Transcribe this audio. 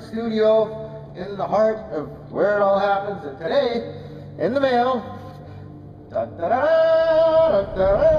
Studio, in the heart of where it all happens. And today, in the mail, da da da